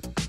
thank you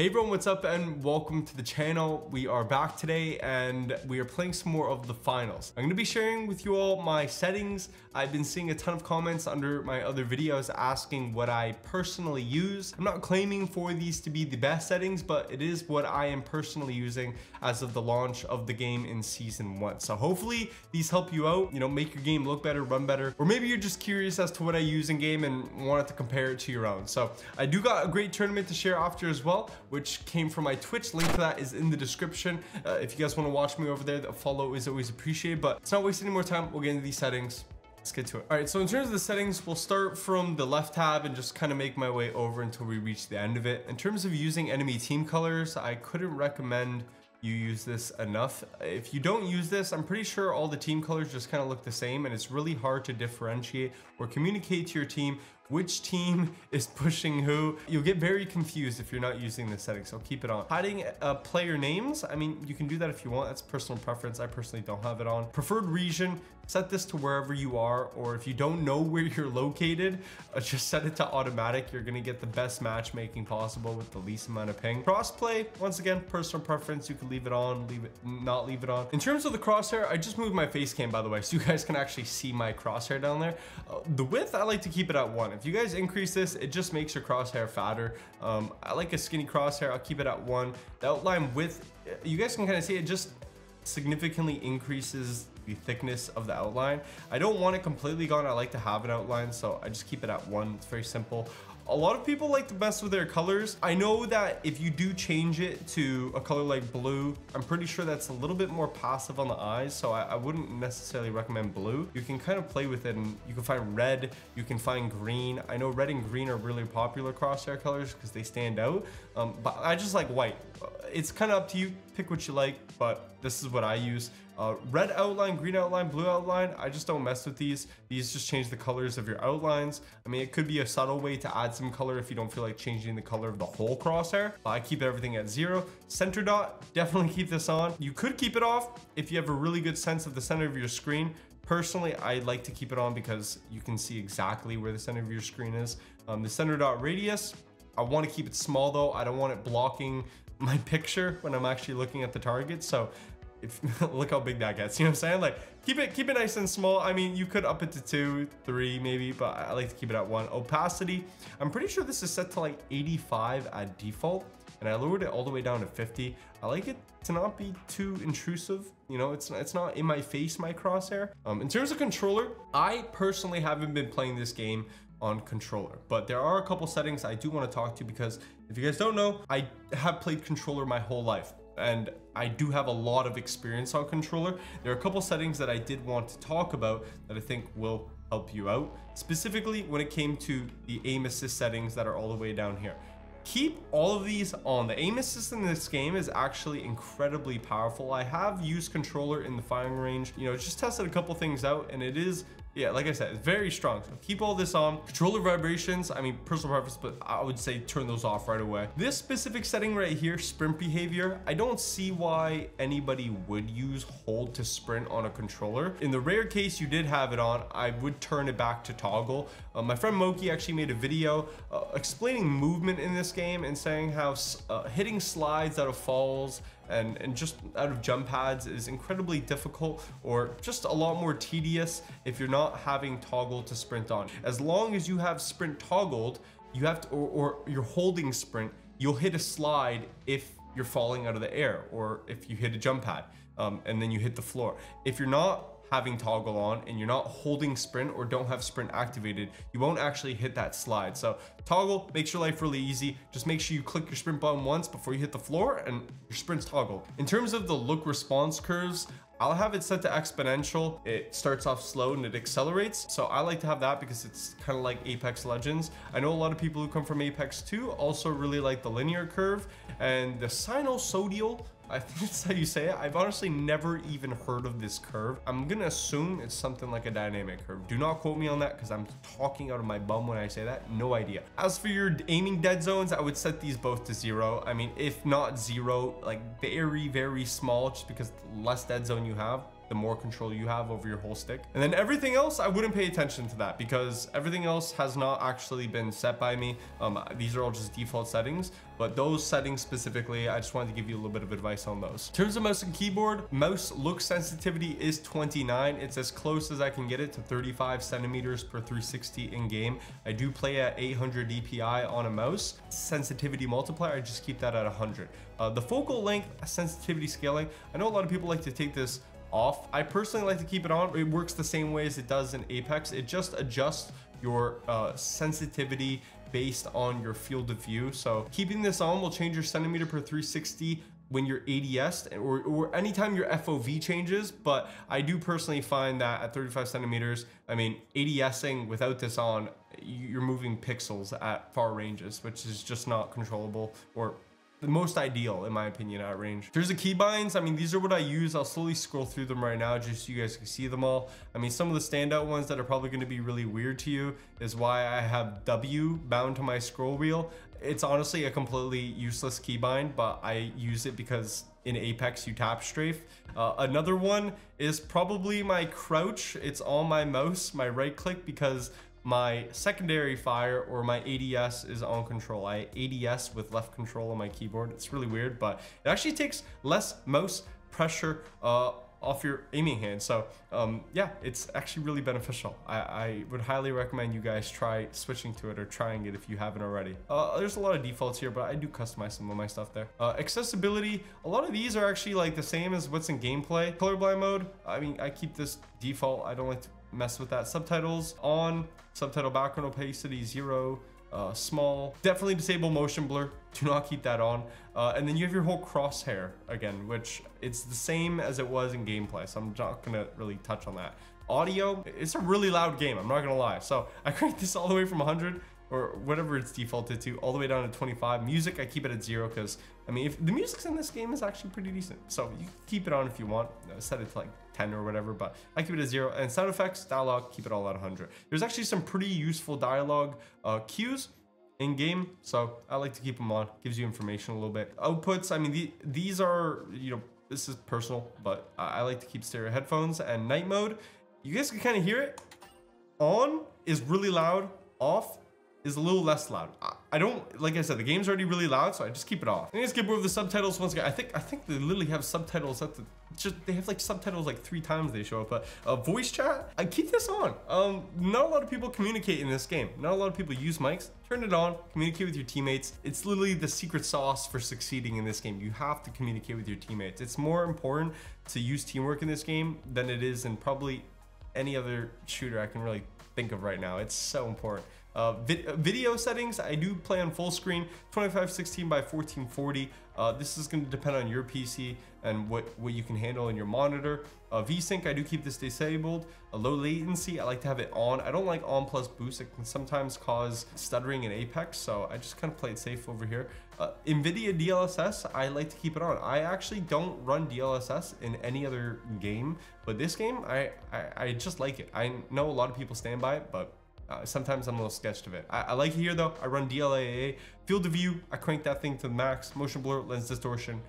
Hey everyone, what's up and welcome to the channel. We are back today and we are playing some more of the finals. I'm to be sharing with you all my settings. I've been seeing a ton of comments under my other videos asking what I personally use. I'm not claiming for these to be the best settings, but it is what I am personally using as of the launch of the game in season one. So hopefully these help you out, you know, make your game look better, run better, or maybe you're just curious as to what I use in game and wanted to compare it to your own. So I do got a great tournament to share after as well which came from my Twitch. Link to that is in the description. Uh, if you guys want to watch me over there, the follow is always appreciated. But it's not wasting any more time. We'll get into these settings. Let's get to it. All right, so in terms of the settings, we'll start from the left tab and just kind of make my way over until we reach the end of it. In terms of using enemy team colors, I couldn't recommend you use this enough. If you don't use this, I'm pretty sure all the team colors just kind of look the same and it's really hard to differentiate or communicate to your team which team is pushing who. You'll get very confused if you're not using the settings, so keep it on. Hiding uh, player names, I mean, you can do that if you want. That's personal preference. I personally don't have it on. Preferred region, set this to wherever you are, or if you don't know where you're located, uh, just set it to automatic. You're gonna get the best matchmaking possible with the least amount of ping. Crossplay, once again, personal preference. You can leave it on, leave it, not leave it on. In terms of the crosshair, I just moved my face cam, by the way, so you guys can actually see my crosshair down there. Uh, the width, I like to keep it at one. If you guys increase this, it just makes your crosshair fatter. Um, I like a skinny crosshair. I'll keep it at one. The outline width, you guys can kind of see it just significantly increases the thickness of the outline. I don't want it completely gone. I like to have an outline, so I just keep it at one. It's very simple. A lot of people like to mess with their colors. I know that if you do change it to a color like blue, I'm pretty sure that's a little bit more passive on the eyes, so I, I wouldn't necessarily recommend blue. You can kind of play with it and you can find red, you can find green. I know red and green are really popular crosshair colors because they stand out, um, but I just like white. It's kind of up to you, pick what you like, but this is what I use. Uh, red outline, green outline, blue outline, I just don't mess with these. These just change the colors of your outlines. I mean, it could be a subtle way to add some color if you don't feel like changing the color of the whole crosshair. I keep everything at zero. Center dot, definitely keep this on. You could keep it off if you have a really good sense of the center of your screen. Personally, I like to keep it on because you can see exactly where the center of your screen is. Um, the center dot radius, I want to keep it small though. I don't want it blocking my picture when I'm actually looking at the target. So if look how big that gets you know what i'm saying? Like keep it keep it nice and small. I mean you could up it to two three maybe but i like to keep it at one. Opacity i'm pretty sure this is set to like 85 at default and i lowered it all the way down to 50 i like it to not be too intrusive you know it's it's not in my face my crosshair um in terms of controller i personally haven't been playing this game on controller but there are a couple settings i do want to talk to because if you guys don't know i have played controller my whole life and I do have a lot of experience on controller. There are a couple settings that I did want to talk about that I think will help you out, specifically when it came to the aim assist settings that are all the way down here. Keep all of these on. The aim assist in this game is actually incredibly powerful. I have used controller in the firing range, you know, just tested a couple things out and it is yeah, like I said, it's very strong. So keep all this on. Controller vibrations, I mean, personal preference, but I would say turn those off right away. This specific setting right here, sprint behavior, I don't see why anybody would use hold to sprint on a controller. In the rare case you did have it on, I would turn it back to toggle. Uh, my friend Moki actually made a video uh, explaining movement in this game and saying how uh, hitting slides out of falls and, and just out of jump pads is incredibly difficult or just a lot more tedious if you're not having toggle to sprint on. As long as you have sprint toggled, you have to, or, or you're holding sprint, you'll hit a slide if you're falling out of the air or if you hit a jump pad um, and then you hit the floor. If you're not having toggle on and you're not holding sprint or don't have sprint activated, you won't actually hit that slide. So toggle makes your life really easy. Just make sure you click your sprint button once before you hit the floor and your sprint's toggle. In terms of the look response curves, I'll have it set to exponential. It starts off slow and it accelerates. So I like to have that because it's kind of like Apex Legends. I know a lot of people who come from Apex 2 also really like the linear curve and the sinusoidal I think that's how you say it. I've honestly never even heard of this curve. I'm gonna assume it's something like a dynamic curve. Do not quote me on that because I'm talking out of my bum when I say that. No idea. As for your aiming dead zones, I would set these both to zero. I mean, if not zero, like very, very small, just because less dead zone you have, the more control you have over your whole stick. And then everything else, I wouldn't pay attention to that because everything else has not actually been set by me. Um, these are all just default settings, but those settings specifically, I just wanted to give you a little bit of advice on those. In terms of mouse and keyboard, mouse look sensitivity is 29. It's as close as I can get it to 35 centimeters per 360 in game. I do play at 800 DPI on a mouse. Sensitivity multiplier, I just keep that at 100. Uh, the focal length sensitivity scaling, I know a lot of people like to take this off. I personally like to keep it on. It works the same way as it does in Apex. It just adjusts your uh, sensitivity based on your field of view. So keeping this on will change your centimeter per 360 when your ADS or, or anytime your FOV changes. But I do personally find that at 35 centimeters, I mean, ADSing without this on, you're moving pixels at far ranges, which is just not controllable or the most ideal in my opinion at range. There's the keybinds. I mean, these are what I use. I'll slowly scroll through them right now just so you guys can see them all. I mean, some of the standout ones that are probably going to be really weird to you is why I have W bound to my scroll wheel. It's honestly a completely useless keybind, but I use it because in Apex you tap strafe. Uh, another one is probably my crouch. It's on my mouse, my right click, because my secondary fire or my ADS is on control. I ADS with left control on my keyboard. It's really weird, but it actually takes less mouse pressure uh, off your aiming hand. So um, yeah, it's actually really beneficial. I, I, would highly recommend you guys try switching to it or trying it if you haven't already. Uh, there's a lot of defaults here, but I do customize some of my stuff there. Uh, accessibility, a lot of these are actually like the same as what's in gameplay. Colorblind mode, I mean, I keep this default. I don't like to mess with that. Subtitles on, subtitle background opacity zero, uh, small. Definitely disable motion blur. Do not keep that on. Uh, and then you have your whole crosshair again, which it's the same as it was in gameplay. So I'm not gonna really touch on that. Audio, it's a really loud game. I'm not gonna lie. So I cranked this all the way from 100 or whatever it's defaulted to all the way down to 25 music i keep it at zero because i mean if the music's in this game is actually pretty decent. So you keep it on if you want uh, set it to like 10 or whatever but i keep it at zero. And sound effects dialogue keep it all at 100 there's actually some pretty useful dialogue uh, cues in game so i like to keep them on. Gives you information a little bit. Outputs i mean the, these are you know this is personal but i like to keep stereo headphones and night mode. You guys can kind of hear it on is really loud off is a little less loud. I don't, like I said, the game's already really loud, so I just keep it off. And just skip over the subtitles once again. I think, I think they literally have subtitles at the, just, they have like subtitles like three times they show up, but uh, voice chat, I keep this on. Um, not a lot of people communicate in this game. Not a lot of people use mics. Turn it on, communicate with your teammates. It's literally the secret sauce for succeeding in this game. You have to communicate with your teammates. It's more important to use teamwork in this game than it is in probably any other shooter I can really think of right now. It's so important. Uh, vid video settings, I do play on full screen, 2516 by 1440. Uh, this is going to depend on your PC and what, what you can handle in your monitor. Uh, VSync, I do keep this disabled. A low latency, I like to have it on. I don't like on plus boost. It can sometimes cause stuttering in Apex, so I just kind of play it safe over here. Uh, NVIDIA DLSS, I like to keep it on. I actually don't run DLSS in any other game, but this game, I, I, I just like it. I know a lot of people stand by it, but uh, sometimes I'm a little sketched of it. I, I like it here though. I run DLAA. Field of view, I crank that thing to the max. Motion blur, lens distortion.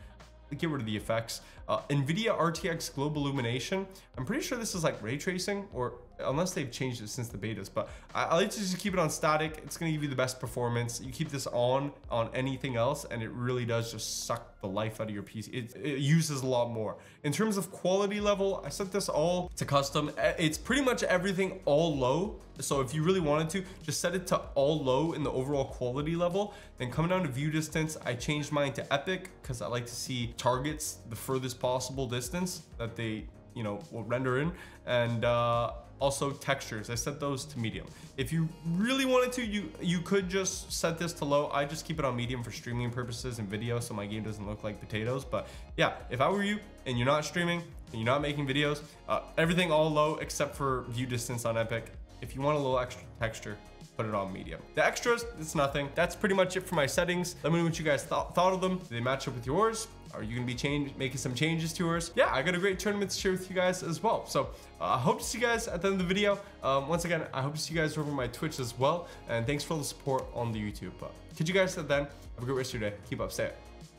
Get rid of the effects. Uh, NVIDIA RTX Global Illumination. I'm pretty sure this is like ray tracing or unless they've changed it since the betas, but I, I, like to just keep it on static. It's gonna give you the best performance. You keep this on on anything else and it really does just suck the life out of your PC. It, it uses a lot more. In terms of quality level, I set this all to custom. It's pretty much everything all low. So if you really wanted to, just set it to all low in the overall quality level. Then coming down to view distance, I changed mine to epic because I like to see targets the furthest possible distance that they you know will render in and uh also textures, I set those to medium. If you really wanted to, you, you could just set this to low. I just keep it on medium for streaming purposes and video so my game doesn't look like potatoes. But yeah, if I were you and you're not streaming and you're not making videos, uh, everything all low except for view distance on Epic. If you want a little extra texture, put it on medium. The extras, it's nothing. That's pretty much it for my settings. Let me know what you guys th thought of them. Do they match up with yours? Are you gonna be change making some changes to hers? Yeah, I got a great tournament to share with you guys as well. So uh, I uh, hope to see you guys at the end of the video. Um, once again, I hope to see you guys over my Twitch as well. And thanks for all the support on the YouTube. But catch you guys then. Have a great rest of your day. Keep up, stay up.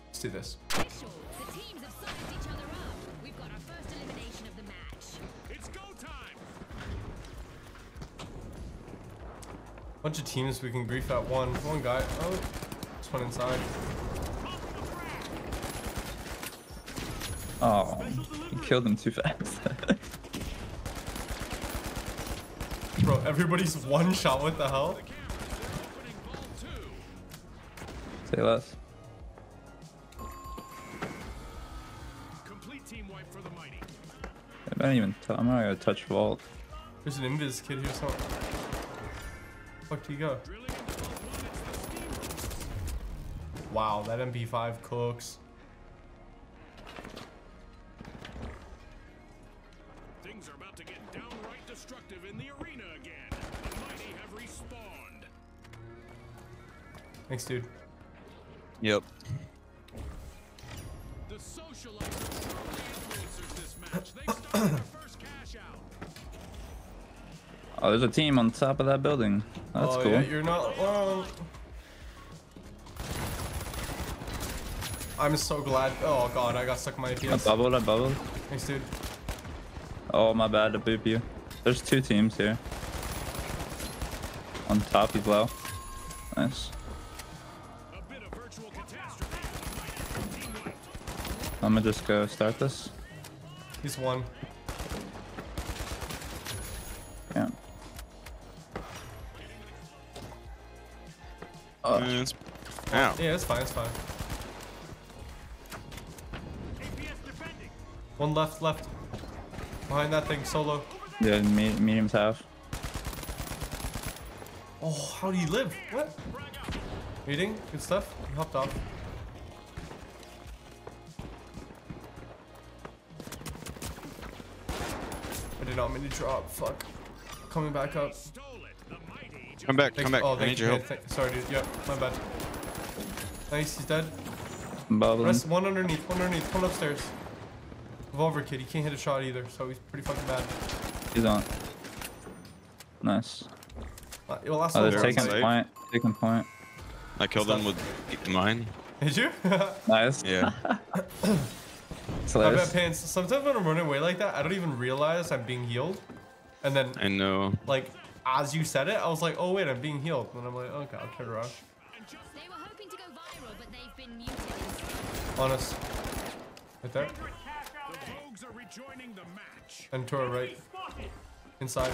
Let's do this. Bunch of teams, we can grief that one. One guy. Oh, this one inside. Oh, you killed him too fast. Bro, everybody's one shot. What the hell? Say less. Complete team wipe for the mighty. I don't even. T- I'm not gonna touch vault. There's an invis kid here. Somewhere. Fuck, do you go? Drilling into Vault 1, it's the steam Wow, that MP5 cooks. Thanks, dude. Yep. The socialites are surely influencers this match. They started their first cash out. Oh, there's a team on top of that building. That's oh, cool. yeah, you're not wrong. I'm so glad. Oh god, I got stuck in my I APS. bubbled. I bubbled. Thanks, dude. Oh, my bad to boop you. There's two teams here. On top, he's low. Nice. I'm gonna just go start this. He's one. Yeah. Uh, it's- Ow. Yeah, it's fine. It's fine. One left, left. Behind that thing, solo. Yeah, me medium's half. Oh, how do you live? What? Frag. Meeting? Good stuff. You hopped off. I did not mean to drop. Fuck. Coming back up. Stole it. The mighty just Come back, Thanks- come back. Oh, I need you. your help. Thank- sorry, dude. Yep, my bad. Nice, he's dead. I'm. Rest, one underneath, one underneath, one upstairs. Revolver kid, he can't hit a shot either, so he's pretty fucking bad. He's on. Nice. Uh, well, last Oh, one they're was taking taking site. point. Taking point. I killed him with mine. Did you? Nice. Yeah. So My bad there's- pants. Sometimes when I'm running away like that, I don't even realize I'm being healed. And then, I know. like, as you said it, I was like, oh wait, I'm being healed. And I'm like, okay, I'll turn around. They were hoping to go viral, but they've been muted. Honest. Right there. The Rogues are rejoining the match. And to our right. Inside.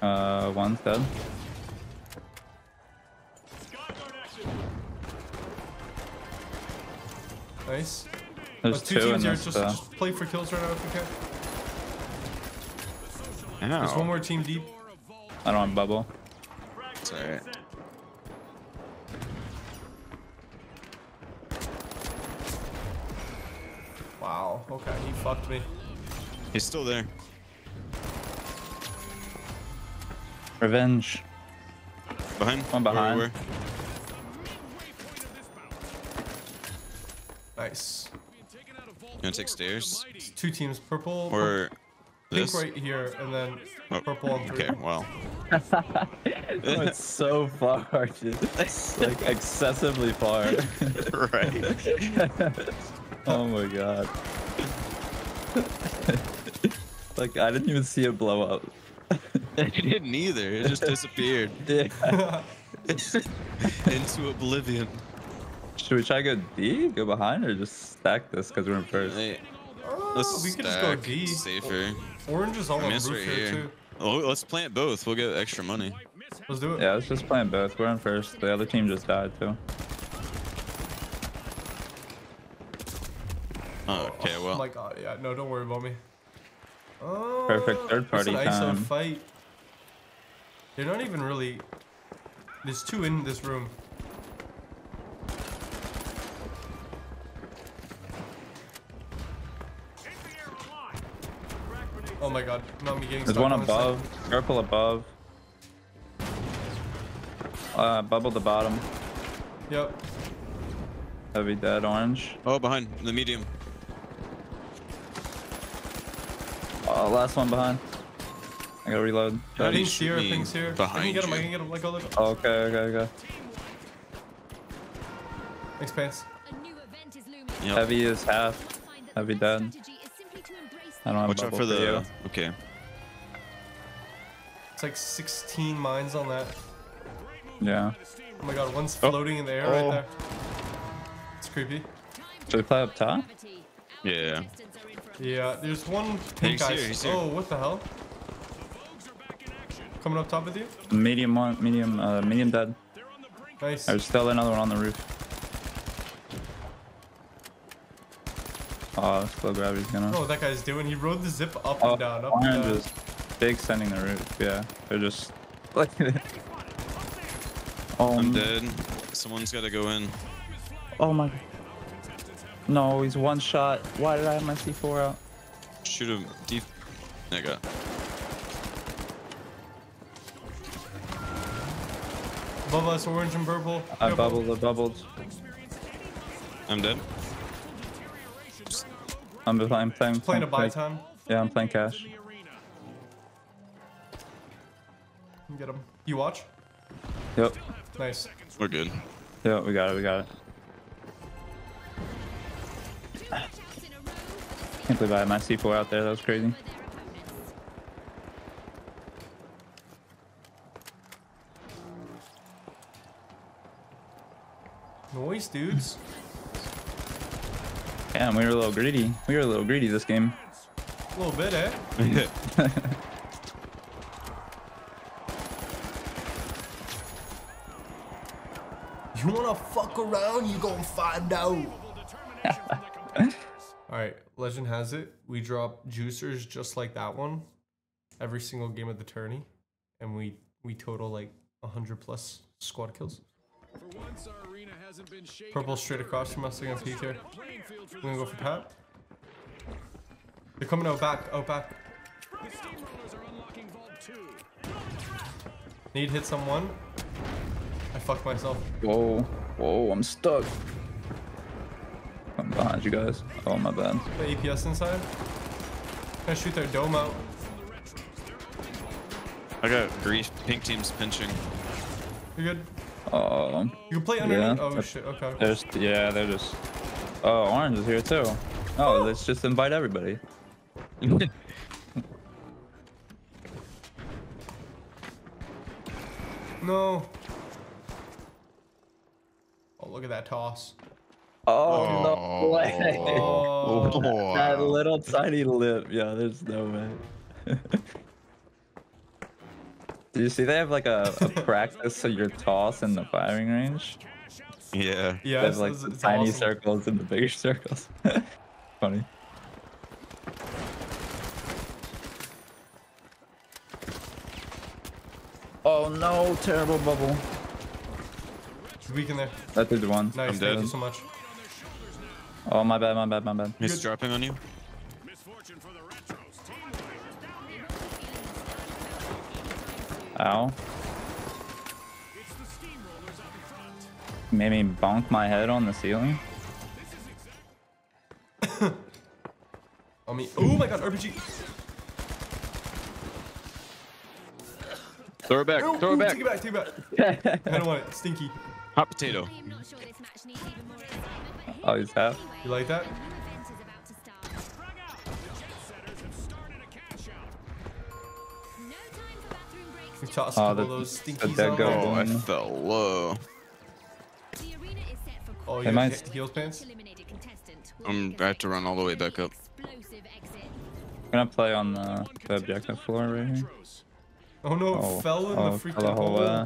Uh, one's dead. Nice. There's two two in teams here. Just, Uh, just play for kills right now if you can. There's one more team deep. I don't want bubble. It's alright. Wow. Okay, he fucked me. He's still there. Revenge. Behind? One behind. Where, Nice. You wanna take stairs? Two teams. Purple. where? Or pink this? right here, and then Oh, purple on three. Okay, well. it's so far, dude. like excessively far. right. oh my god. like I didn't even see it blow up. He didn't either. It just disappeared into oblivion. Should we try to go D, go behind, or just stack this because we're in first? Hey, Oh, let's we can just go D. safer. Orange is all I on roof right here, here. too. Oh, let's plant both. We'll get extra money. Let's do it. Yeah, let's just plant both. We're in first. The other team just died too. Oh, okay, Oh well. my god, yeah. No, don't worry about me. Oh, Perfect third it's party an ISO fight. They're not even really. There's two in this room. Oh my god, not me getting There's one on this thing. above. Purple above. Uh, bubble the bottom. Yep. Heavy dead orange. Oh, behind the medium. Oh, last one behind. I gotta reload. I do you didn't see her. Things here. Behind I can get him. I can get him. Let go. Let. Oh, okay, okay, okay. Thanks, pants. A new event is looming. Yep. Heavy is half. Heavy the dead. I don't have Watch out for the. you. Okay. It's like 16 mines on that. Yeah. Oh my god, one's Oh. floating in the air Oh. right there. It's creepy. Should we play up top? Yeah. Contestants are in for a Yeah, there's one pink he's guy. here, he's here. Oh, what the hell? Coming up top with you? Medium one, medium, uh, medium dead. Nice. There's still another one on the roof. Oh, slow gravity's I know gonna. what that guy's doing. He rode the zip up Oh, and down, up and down. is big sending the roof. Yeah, they're just like. oh, I'm um, dead. Someone's got to go in. oh my. No, he's one shot. Why did I have my C4 out? Shoot him deep. Nigga. got. Above us, orange and purple. I bubbled, I bubbled. I'm dead. I'm playing, playing, Playing a buy playing- time. Yeah, I'm playing cash. Get him. You watch? Yep. Nice. We're good. Yep, we got it, we got it. two touchdowns in a row for the Can't believe I had my C4 out there. That was crazy. for their opponents. Noise, dudes. Damn, we were a little greedy. We were a little greedy this game. A little bit, eh? You wanna fuck around, you gonna find out. Alright, legend has it. We drop juicers just like that one every single game of the tourney. And we we total like 100 plus squad kills. For once, our arena hasn't been shaken. Purple straight across from us. They're gonna peek here. We're gonna go for Pat. They're coming out back, out back. The Steamrollers are unlocking Vault 2. Need hit someone. I fucked myself. Whoa, whoa, I'm stuck. I'm behind you guys. Oh, my bad. The APS inside. Gonna shoot their dome out. I got grief. Pink team's pinching. You're good. Oh, You can play underneath. Yeah. Oh shit. Okay. there's, yeah, they're just. Oh, orange is here too. Oh, let's just invite everybody. No. Oh look at that toss. Oh, oh no way. Oh. That little tiny lip. Yeah, there's no way. Do you see they have like a, a practice of your toss in the firing range? Yeah. Yeah. They It's, like it's, it's tiny awesome. circles and the bigger circles. Funny. Oh no, terrible bubble. Weak in there. That did one. Nice. I'm Thank dead. you so much. Oh my bad, my bad, my bad. He's dropping on you. Ow. It's the Steamrollers up front. Made me bonk my head on the ceiling. On me. Oh my god, RPG. Throw it back. Throw it ooh, back. Take it back. Take it back. I don't want it. Stinky. Hot potato. I am not sure this match needs even more excitement, but here Oh, he's half. You like that? We tossed Oh, a couple the- of those stinkies dead on go. Oh, I fell low. The arena is set for Oh, They you might- got he- heels pants? eliminated contestant. will Um, make I a have to run all the way back up. I'm gonna play on the, the objective floor right here. Oh no, it Oh, fell in oh, the fell freaking the hole. way.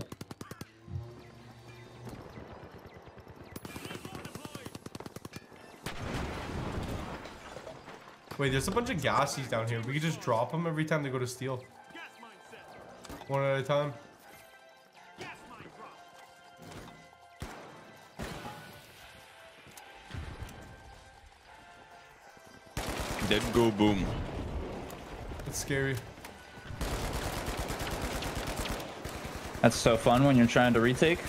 Wait, there's a bunch of gassies down here. We could just drop them every time they go to steal. One at a time. Dead go boom. That's scary. That's so fun when you're trying to retake.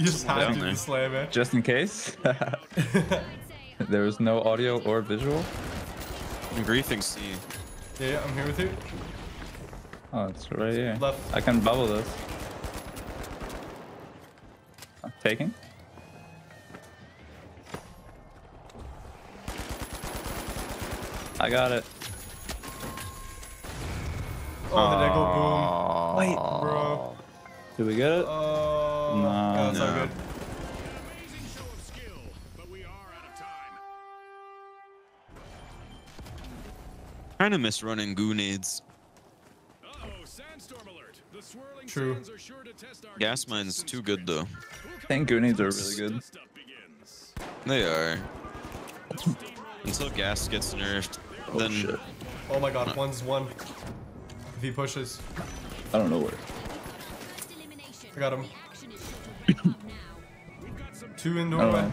You just Someone had to slam it. Just in case. I'd there was no audio or visual. I'm griefing C. Yeah, yeah, I'm here with you. Oh, it's right here. Left. I can bubble this. I'm Taking. I got it. Oh, the dead go boom. Wait, Bro. did we get it? Uh, oh, No. Yeah, that's not No. good. Amazing show of skill, but we are out of time. Kind of miss running grenades. Uh-oh, sandstorm alert. The swirling True. sands are sure to test our Gas mine's too good though. I think grenades are really good. Dust up begins. They are. Until gas gets nerfed, oh, then shit. Oh my god, one's one. If he pushes. I don't know where. I got him. Two in I don't oh, doorway. know.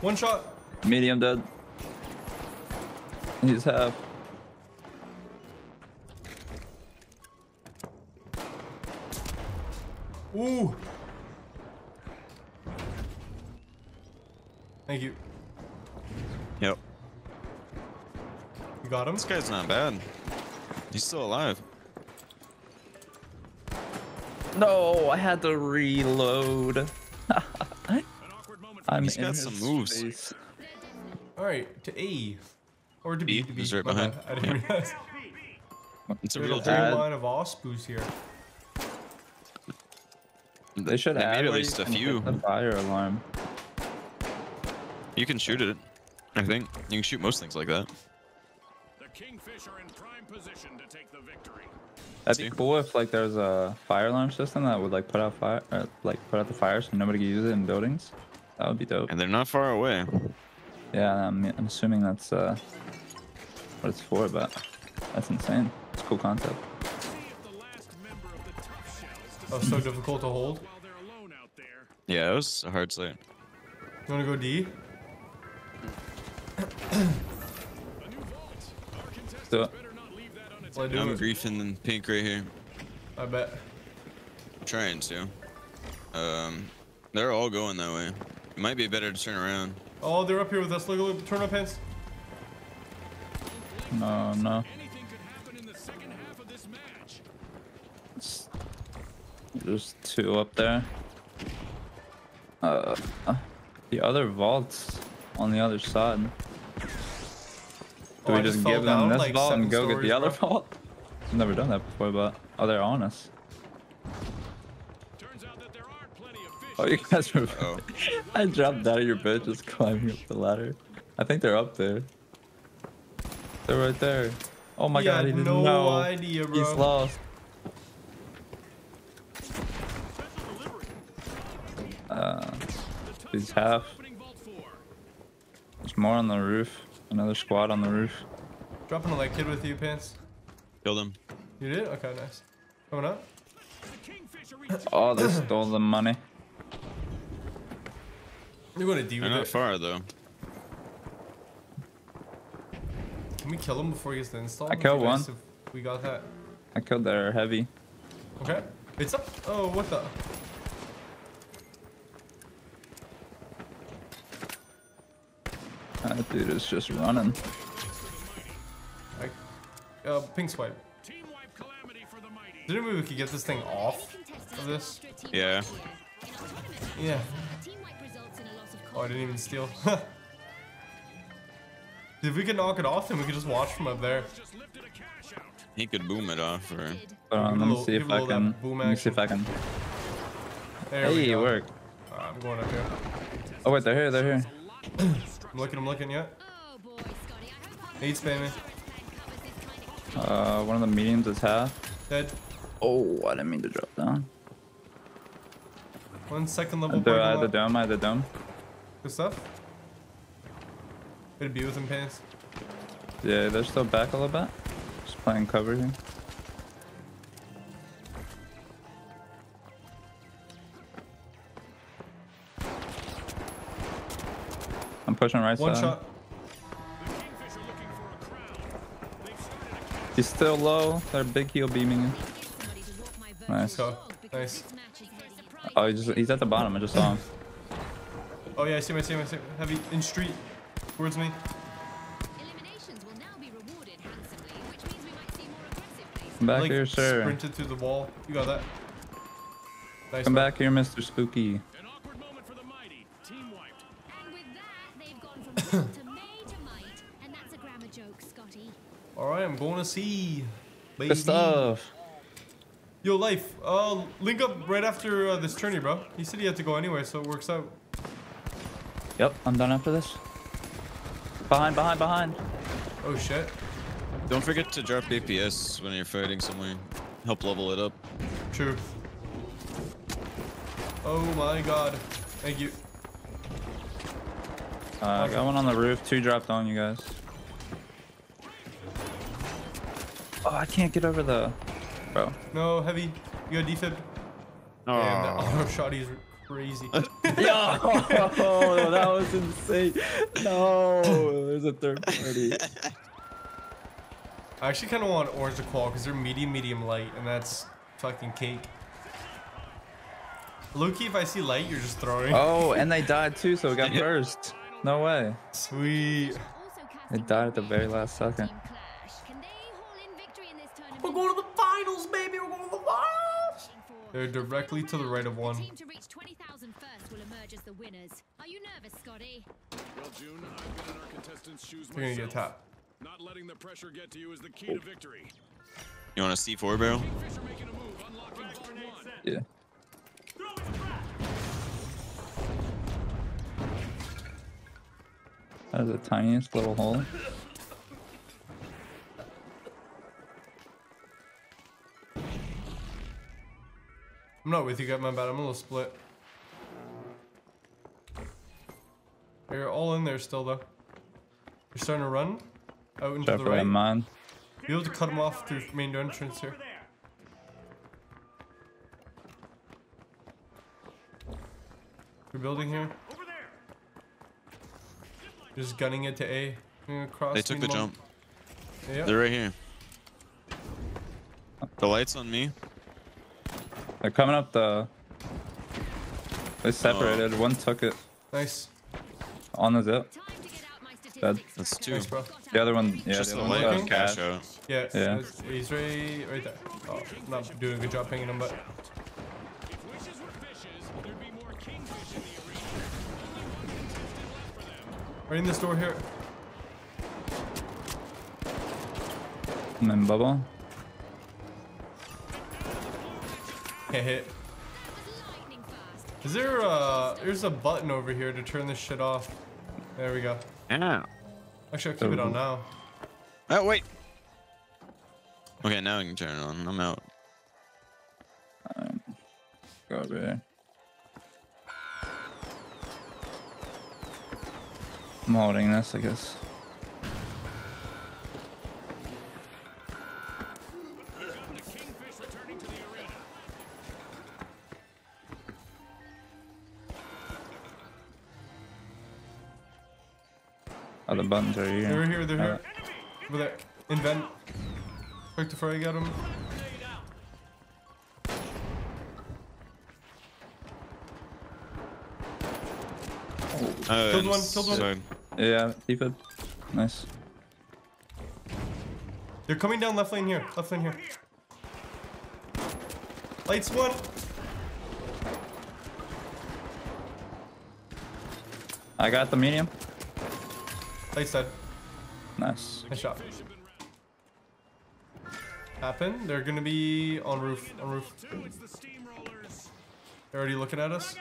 One shot. Medium dead. He's half. Ooh. Thank you. yep. You got him? This guy's not bad. He's still alive. No, I had to reload. An awkward I'm He's in got his some moves. face. Alright, to A. Or to B. B to B. is right My behind. bad, I didn't realize. It's a There's real a thing. whole Add- line of Ospuze here. They should They add made at least a few. The fire alarm. You can shoot it. I think you can shoot most things like that. The Kingfish are in prime position to take the victory. That'd be cool if like there's a fire alarm system that would like put out fire, or, like put out the fire so nobody could use it in buildings. That would be dope. And they're not far away. Yeah, I'm, I'm assuming that's uh, what it's for, but that's insane. It's a cool concept. See if the last member of the tough shells Oh, so difficult to hold. while they're alone out there. Yeah, it was a hard sight. You wanna go D? Well, I do I'm it. griefing in pink right here. I bet. Trying to. Um, they're all going that way. It might be better to turn around. Oh, they're up here with us. Look, look, turn up hands. No, no. Anything could happen in the second half of this match. There's two up there. Uh, the other vault's on the other side. Do Oh, we just just fell give them down, this like, vault and go get the other bro. vault? I've never done that before, but oh, they're on us. Turns out that there aren't plenty of fish. Oh, you guys are. Oh, I dropped out of your bed just climbing up the ladder. I think they're up there. They're right there. Oh my He god, had he didn't no know. idea, bro. He's lost. Uh, he's half. Opening vault four. There's more on the roof. Another squad on the roof. Dropping a light kid with you, Pants. killed him. You did? Okay, nice. Coming up? The Kingfisher reach. Oh, they stole the money. You're going to D They're with not it. far though. Can we kill him before he gets the install? I killed It'd be nice one. We got that. I killed their heavy. Okay. It's up. Oh, what the? That dude is just running. I, uh, pink swipe. Team wipe calamity for the mighty. Didn't we, we could get this thing off of this? after a team Yeah. wipe here. In our tournament matches, Yeah. a team wipe results in a loss of Oh, I didn't even steal. if we could knock it off, then we could just watch from up there. Just lifted a cash out. He could boom it off or Did. Hold on, let a me see if I can. boom Let me see if. I can. There we Hey, it worked. Alright, I'm going up here. Oh wait, they're here. They're here. I'm looking, I'm looking, yeah. Oh boy, Scotty. I Need spamming. insurance plan covers this kind of Uh, one of the mediums is half. Dead. Oh, I didn't mean to drop down. One second level They're parking at the lot. dome. At the dome. Good stuff. Good to be with him, Pants. Yeah, they're still back a little bit. Just playing cover here. I'm pushing right One side. shot. The Kingfisher looking for a crown. They've started a cash. He's still low. They're big heel beaming him. somebody to walk my virtual Nice. Go. Nice. this match is heading surprise. Oh, he's just, he's at the bottom. I just saw him. Oh yeah, I see him, I see him, I see him. Heavy in street. Towards me. Eliminations will now be rewarded handsomely, which means we might see more aggressive play Come back like, here, sir. sprinted through the wall. You got that. Nice Come bro. back here, Mr. Spooky. I'm going to see. Baby. Good stuff. Yo, life. Uh, link up right after uh, this tourney, bro. He said he had to go anyway, so it works out. Yep, I'm done after this. Behind, behind, behind. Oh shit. Don't forget to drop APS when you're fighting somewhere. Help level it up. True. Oh my god. Thank you. Uh, I got one on the roof. Two dropped on you guys. Oh, I can't get over the. Bro. No, heavy. You got defib. And the auto shot is crazy. Yo, that was insane. No, there's a third party. I actually kind of want orange to qual because they're medium, medium light, and that's fucking cake. Loki, if I see light, you're just throwing. Oh, and they died too, so we got first. No way. Sweet. Also They died at the very last second. They're directly to the right of one. The team to reach 20,000 first will emerge as the winners. Are you nervous, Scotty? Well, June, I've been in our contestants' shoes They're gonna get myself. tapped. Not letting the pressure get to you is the key to victory. You want a C4 barrel? Kingfisher making a move, unlocking vault one. Yeah. That is the tiniest little hole. I'm not with you, got my bad. I'm a little split. You're all in there still, though. You're starting to run out into Except the right. that mine. Be able to cut them off through main entrance here. We're building here. Just gunning it to A. Gonna They took the minimum. jump. Yeah. They're right here. The light's on me. They're coming up the. They oh. separated. One took it Nice. on the zip. Time to get out my statistics. That's two. Nice, bro. The other one, yeah, Just the the other one light cash. cash out. Yeah, Yeah. he's right, right there. Oh, not doing a good job pinging him, but If wishes were fishes, there'd be more kingfish in the arena. Only one contestant left for them. right in this door here. And then bubble. Can't hit. Is there a, there's a button over here to turn this shit off. There we go. Yeah. Actually, I'll keep it on now. Oh, wait. Okay, now I can turn it on. I'm out. Um, go over here. I'm holding this, I guess. The buttons are here. They're here, they're here. Uh, Over there. Invent. Quick to fry, got him. Uh, Killed one, killed one. sorry. yeah, keep it. Nice. They're coming down left lane here. Left lane here. Lights one. I got the medium. Lights dead. Nice. Nice shot. Happen. They're gonna be on roof. On roof. They're already looking at us.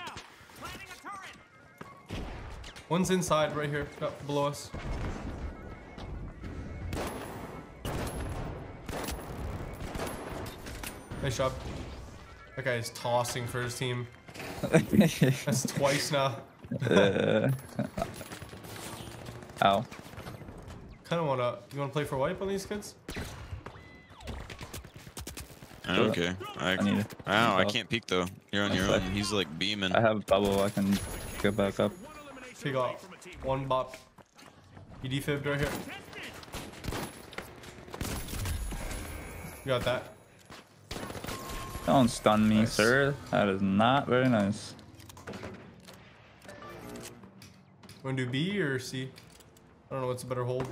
One's inside right here. Got below us. Nice job. That guy's tossing for his team. That's twice now. uh, Oh. ow. Kind of wanna. You wanna play for wipe on these kids? Okay. I, I need it. wow, I Oh. can't peek though. You're on your own. He's like beaming. I have bubble. I can go back up. One elimination He got from a team. one bop. He defibbed right here. You got that. Don't stun me, Nice. sir. That is not very nice. Wanna do B or C? I don't know what's a better hold.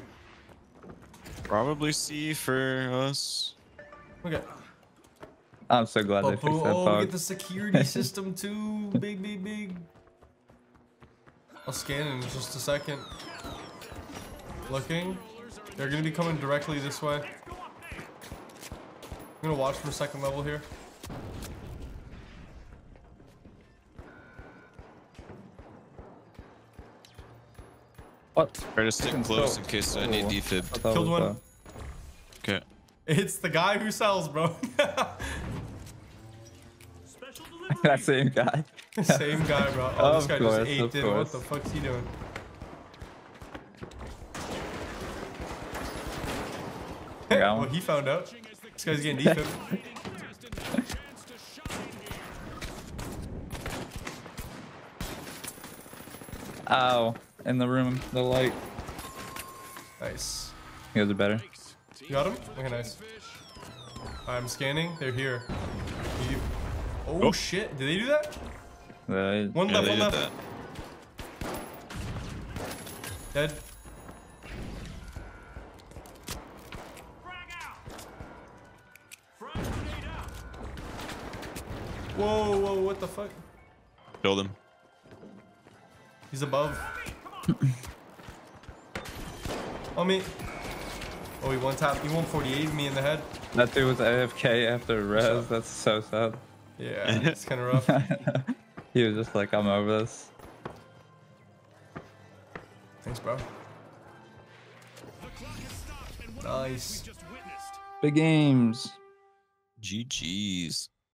Probably C for us. Okay. I'm so glad they fixed boom, that oh, bug. get the security system too. Big, big, big. I'll scan in just a second. Looking. They're gonna be coming directly this way. I'm gonna watch from second level here. What? Try to stick close so- in case I need Oh, defib. I thought it Killed one. Okay. It's the guy who sells, bro. that same guy. Same guy, bro. Oh, this Of guy course, just ate of dinner. What course. the fuck's he doing? I well, one. Oh, he found out. This guy's getting defib. Contestant has a chance to shine here. Ow. In the room, the light. nice. You guys are better. You got him? Okay, nice. I'm scanning. They're here. You- Oh, shit. Did they do that? Uh, One Yeah, left, they one did left. that. Dead. Whoa, whoa, what the fuck? Killed him. He's above. On me. Oh, he one tap. He 148 me in the head. that dude was AFK after res. That's so sad. Yeah, it's kind of rough. He was just like, I'm over this. Thanks, bro. The clock has stopped, and what a match Nice. we just witnessed. Big games. GG's.